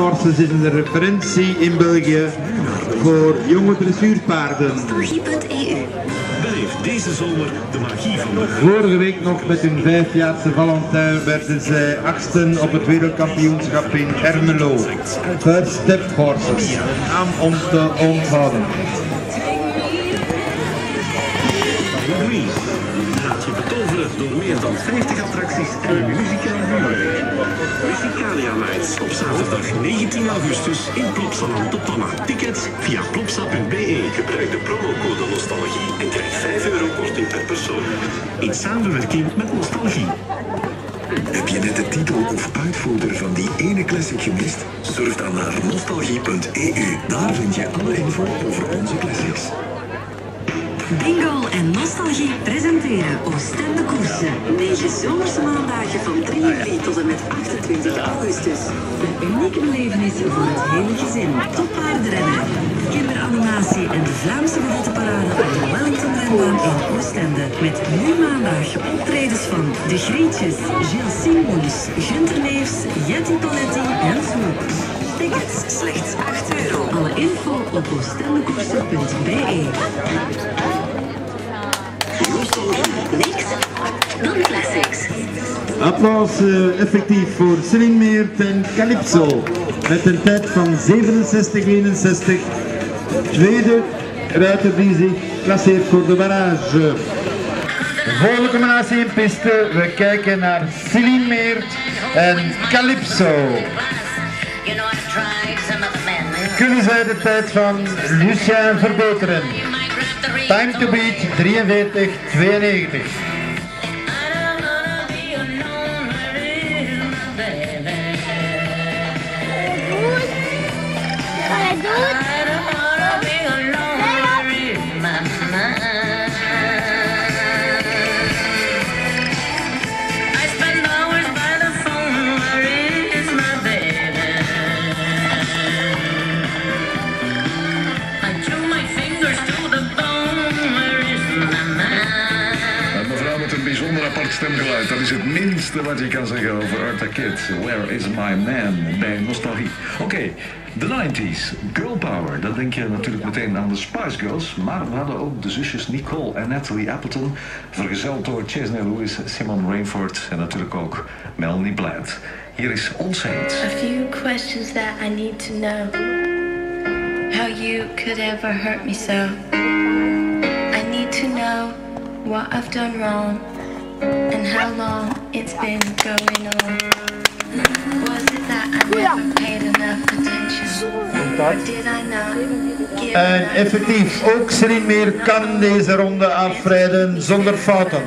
Forces is een referentie in België voor jonge dressuurpaarden. Beleef deze zomer de magie van de Vorige week nog met hun vijfjaarse Valentin werden zij achtsten op het wereldkampioenschap in Ermelo. First Step een naam om te onthouden. Door meer dan 50 attracties en een muzikaal vuurwerk. Musicalia Nights op zaterdag 19 augustus in Plopsaland te Panna. Tickets via plopsa.be. Gebruik de promocode Nostalgie en krijg 5 euro korting per persoon. In samenwerking met Nostalgie. Heb je net de titel of uitvoerder van die ene classic gemist? Surf dan naar nostalgie.eu. Daar vind je alle info over onze classics. Bingo en Nostalgie presenteren Oostende Koersen. 9 zomerse maandagen van 3 juli tot en met 28 augustus. Een unieke belevenis voor het hele gezin. Paardenrennen, kinderanimatie en de Vlaamse Parade op de Wellington Renbaan in Oostende. Met nu maandag optredens van De Grietjes, Gilles Simons, Gunter Neefs, Jetty Paletti en Swoop. Tickets slechts 8 euro. Alle info op. Niks dan classics. Applaus eh, effectief voor Slingmeert en Calypso met een tijd van 67-61. Tweede ruiter die zich klasseert voor de barrage. Volle combinatie in piste. We kijken naar Celine Meert en Calypso. You know tried some. Kunnen zij de tijd van Lucien verbeteren? Time to beat 43, apart stemgeluid. Dat is het minste wat je kan zeggen over Arthur Kitt. Where is my man? Bij nostalgie. Oké, de 90s. Girl power. Dan denk je natuurlijk meteen aan de Spice Girls. Maar we hadden ook de zusjes Nicole en Natalie Appleton. Vergezeld door Chesney Lewis, Simon Rainford en natuurlijk ook Melanie Bland. Hier is All Saints. A few questions that I need to know. How you could ever hurt me so. I need to know what I've done wrong and how long it's been going on. Was it that I never paid enough attention? Or did I not give En effectief, ook Celine Meer kan deze ronde afrijden zonder fouten.